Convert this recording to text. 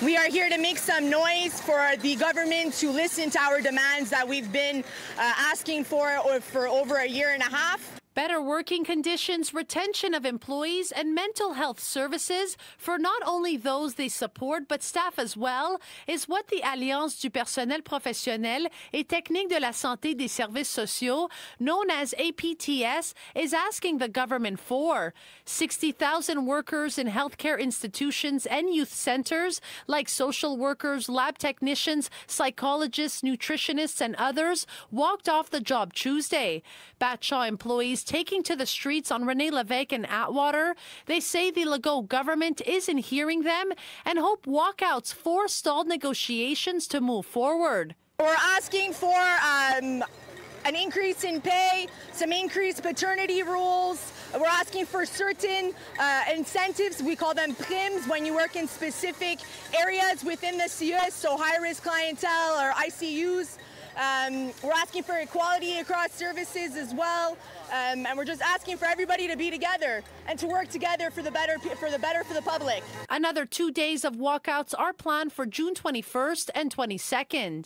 We are here to make some noise for the government to listen to our demands that we've been uh, asking for for over a year and a half. Better working conditions, retention of employees, and mental health services for not only those they support but staff as well is what the Alliance du personnel professionnel et technique de la santé des services sociaux, known as APTS, is asking the government for. 60,000 workers in healthcare institutions and youth centers, like social workers, lab technicians, psychologists, nutritionists, and others, walked off the job Tuesday. Shaw employees taking to the streets on Rene Levesque and Atwater. They say the Legault government isn't hearing them and hope walkouts force stalled negotiations to move forward. We're asking for um, an increase in pay, some increased paternity rules. We're asking for certain uh, incentives. We call them primes when you work in specific areas within the CIUSSS, so high-risk clientele or ICUs. Um, we're asking for equality across services as well, um, and we're just asking for everybody to be together and to work together for the better for the better for the public. Another two days of walkouts are planned for June 21st and 22nd.